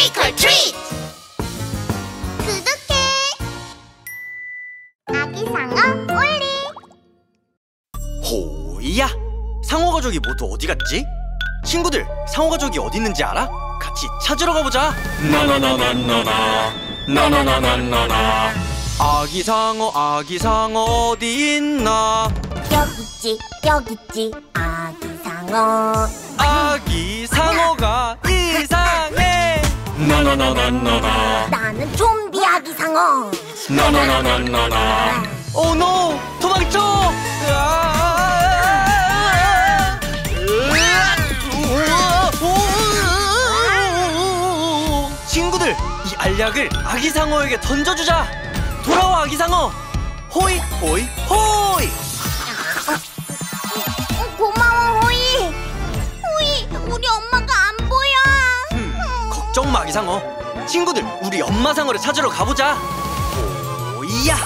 Trick or treat! 구독해! 아기 상어 올리! 호이야! 상어 가족이 모두 어디 갔지? 친구들, 상어 가족이 어디 있는지 알아? 같이 찾으러 가보자. 나나나나나나 나나나나나나 아기 상어, 아기 상어 어디 있나? 여기 있지 여기 있지 아기 상어 아기 이상해. 나나나나나나 나는 좀비 아기 상어 나나나나나나 오 노! 도망쳐! 친구들, 이 알약을 아기 상어에게 던져주자. 돌아와 아기 상어. 호이 호이 호이. 걱정 마 아기 상어. 친구들, 우리 엄마 상어를 찾으러 가보자. 오이야.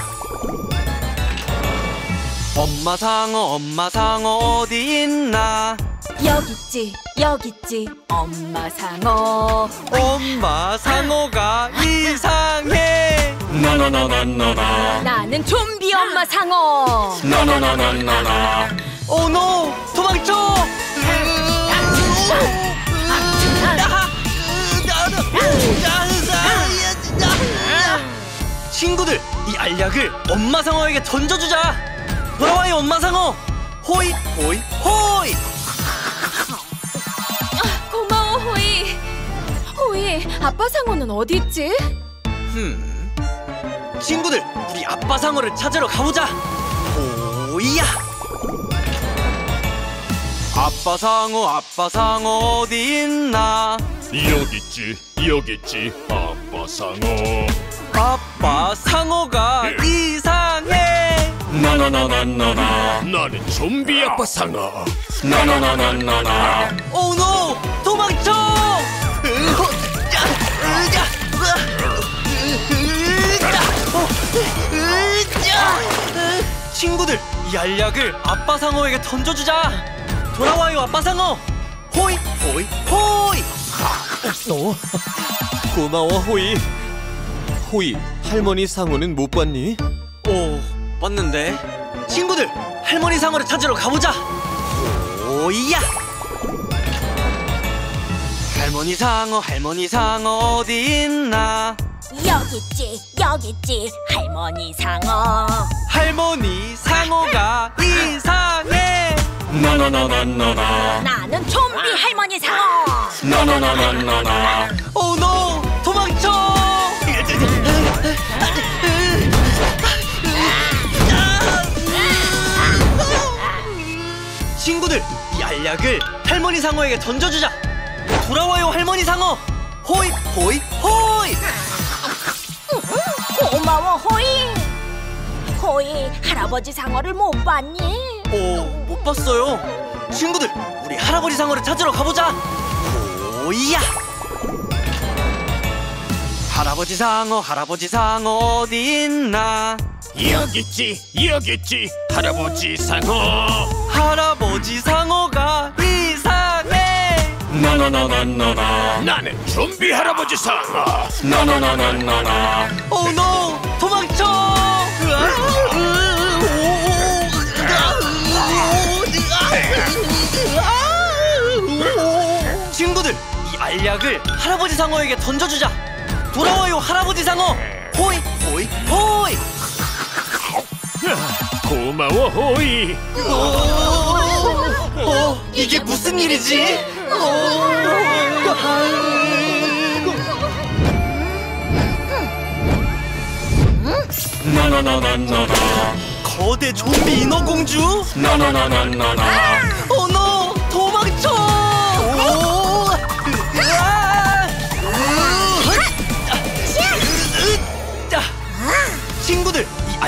엄마 상어, 엄마 상어 어디 있나? 여기 있지 여기 있지 엄마 상어 엄마 상어가 이상해. 나나나나나나 나는 좀비 엄마 상어 나나나나나나 오 노! 도망쳐! 친구들, 이 알약을 엄마 상어에게 던져주자. 돌아와요 엄마 상어. 호이 호이 호이. 고마워 호이 호이 아빠 상어는 어디 있지? 흠. 친구들, 우리 아빠 상어를 찾으러 가보자. 오이야. 아빠 상어, 아빠 상어 어디 있나? 여기 있지 여기 있지 아빠 상어 아빠 상어가 이상해. 나나나나나나 나는 좀비 아빠 상어 나나나나나나 오 노! 도망쳐! 친구들, 이 알약을 아빠 상어에게 던져주자. 돌아와요, 아빠 상어. 호이, 호이, 호이. 어? 고마워 호이 호이 할머니 상어는 못 봤니? 오, 봤는데. 친구들, 할머니 상어를 찾으러 가보자. 오이야! 할머니 상어, 할머니 상어 어디 있나? 여기 있지 여기 있지 할머니 상어 할머니 상어가 이상해. 나나나나나나 나는 좀비 할머니 상어 나나나나나나 이 알약을 할머니 상어에게 던져주자. 돌아와요, 할머니 상어. 호이, 호이, 호이. 고마워 호이 호이 할아버지 상어를 못 봤니? 오, 못 봤어요. 친구들, 우리 할아버지 상어를 찾으러 가보자. 오이야. 할아버지 상어, 할아버지 상어 어디 있나? 여기 있지 여기 있지 할아버지 상어 할아버지 상어가 이상해. 나나나나나나 나는 좀비 할아버지 상어 나나나나나나 오 노! 도망쳐! 친구들, 이 알약을 할아버지 상어에게 던져주자. 돌아와요, 할아버지 상어. 호이, 호이, 호이. 고마워 호이 어, 이게 무슨 일이지? 나나나나나나 거대 좀비 인어공주? 나나나나나나 어,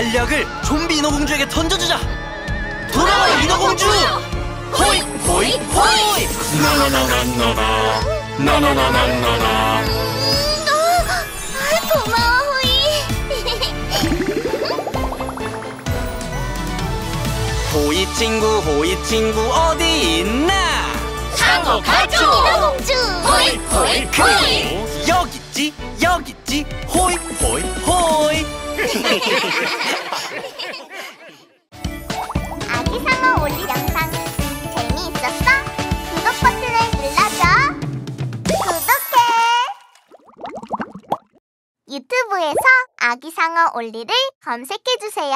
이 알약을 좀비 인어공주에게 던져주자. 돌아와 인어공주! 호이, 호이, 호이! 나나나나나나 나나나나나나 아, 고마워 호이 호이 친구, 호이 친구 어디 있나? 상어 가족 인어공주 호이 호이 호이 여기 있지 여기 있지 호이 호이 호이 아기 상어 올리 영상 재미있었어? 구독 버튼을 눌러줘. 구독해. 유튜브에서 아기 상어 올리를 검색해 주세요.